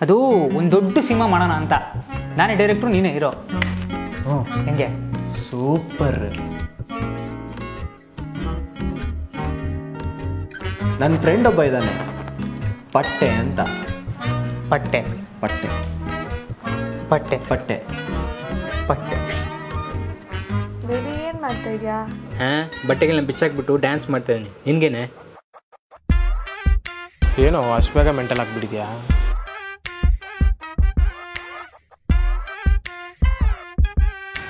ಅದು ಒಂದು ದೊಡ್ಡ ಸಿನಿಮಾ ಮಾಡೋಣ ಅಂತ. ನಾನೇ ಡೈರೆಕ್ಟ್ರು ನೀನೇ ಇರೋ ಹ್ಞೂ ಹೆಂಗೆ? ಸೂಪರ್. ನನ್ನ ಫ್ರೆಂಡ್ ಒಬ್ಬ ಇದ್ದಾನೆ ಪಟ್ಟೆ ಅಂತ. ಪಟ್ಟೆ. ಪಟ್ಟೆ. ಪಟ್ಟೆ. ಪಟ್ಟೆ. ಪಟ್ಟೆ. ಬೇಬಿ ಏನು ಮಾಡ್ತಾ ಇದೆಯಾ? ಹಾಂ ಬಟ್ಟೆಗಳನ್ನ ಬಿಚ್ಚಾಕ್ಬಿಟ್ಟು ಡ್ಯಾನ್ಸ್ ಮಾಡ್ತಾ ಇದ್ದೀನಿ. ನಿನಗೇನೆ? ಏನೋ ಅಷ್ಟು ಬೇಗ ಮೆಂಟಲ್ ಆಗಿಬಿಟ್ಟಿದ್ಯಾ?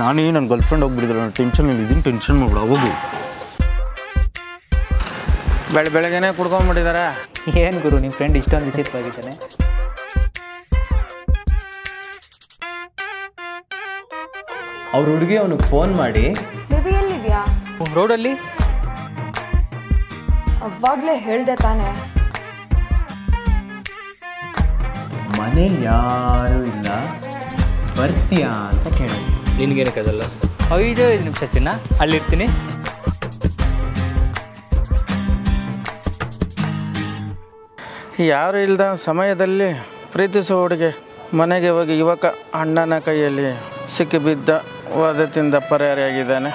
ನಾನೇ ನನ್ನ ಗರ್ಲ್ ಫ್ರೆಂಡ್ ಹೋಗ್ಬಿಡಿದ್ರು ನಾನು ಟೆನ್ಷನಲ್ಲಿ ಇದ್ದೀನಿ ಟೆನ್ಷನ್ ಮಾಡ್ಬಿಡ ಹೋಗು. ಬೆಳೆ ಬೆಳಗ್ಗೆನೆ ಕುಡ್ಕೊಂಬಿಟ್ಟಿದ್ದಾರೆ ಏನು ಗುರು ನಿಮ್ಮ ಫ್ರೆಂಡ್ ಇಷ್ಟೊಂದು ವಿಚಿತ್ರವಾಗಿದ್ದಾನೆ. ಅವ್ರ ಹುಡುಗಿ ಅವನಿಗೆ ಫೋನ್ ಮಾಡಿ. ಬೇಬಿ ಎಲ್ಲಿದ್ಯಾ? ರೋಡಲ್ಲಿ. ಅವಾಗಲೇ ಹೇಳ್ದೆ ತಾನೆ. ಮನೇಲಿ ಯಾರು ಇಲ್ಲ ಬರ್ತೀಯಾ ಅಂತ ಕೇಳಿದ್ವಿ ನಿನ್ಗೇನಕ್ಕಾಗಲ್ಲ? ಐದು ಐದು ನಿಮಿಷ ಚಿನ್ನ ಅಲ್ಲಿರ್ತೀನಿ. ಯಾರು ಇಲ್ಲದ ಸಮಯದಲ್ಲಿ ಪ್ರೀತಿಸೋ ಹುಡುಗಿ ಮನೆಗೆ ಹೋಗಿ ಯುವಕ ಅಣ್ಣನ ಕೈಯಲ್ಲಿ ಸಿಕ್ಕಿಬಿದ್ದ ವಾದದಿಂದ ಪರಾರಿಯಾಗಿದ್ದಾನೆ.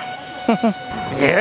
ಏ